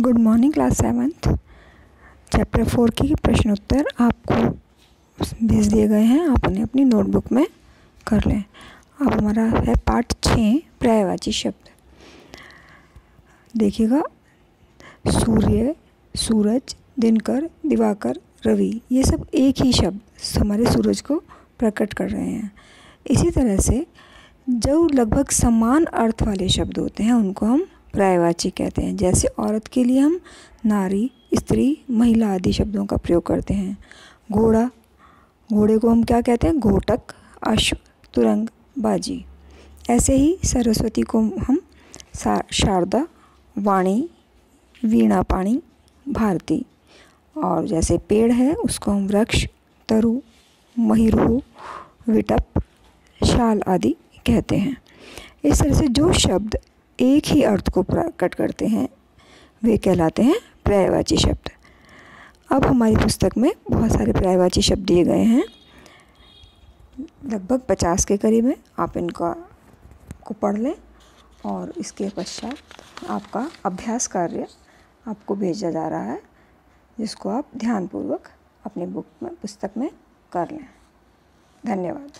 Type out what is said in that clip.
Good morning class seventh chapter four की प्रश्नोत्तर आपको भेज दिए गए हैं। आप उन्हें अपनी नोटबुक में कर लें। अब हमारा है पार्ट छः पर्यायवाची शब्द। देखिएगा। सूर्य, सूरज, दिनकर, दिवाकर, रवि, ये सब एक ही शब्द हमारे सूरज को प्रकट कर रहे हैं। इसी तरह से जो लगभग समान अर्थ वाले शब्द होते हैं, उनको हम पर्यायवाची कहते हैं। जैसे औरत के लिए हम नारी, स्त्री, महिला आदि शब्दों का प्रयोग करते हैं। घोड़ा, घोड़े को हम क्या कहते हैं? घोटक, अश्व, तुरंग, बाजी। ऐसे ही सरस्वती को हम शारदा, वाणी वीणा पाणी भारती और जैसे पेड़ है, उसको हम वृक्ष, तरु, महिरू, विटप, शाल आदि कहते हैं। इस तरह से जो शब्द एक ही अर्थ को प्रकट करते हैं। वे कहलाते हैं पर्यायवाची शब्द। अब हमारी पुस्तक में बहुत सारे पर्यायवाची शब्द दिए गए हैं। लगभग पचास के करीब है। आप इनका, को पढ़ लें और इसके पश्चात आपका अभ्यास कार्य आपको भेजा जा रहा है, जिसको आप ध्यानपूर्वक अपने बुक में, पुस्तक में कर लें। धन्यवाद।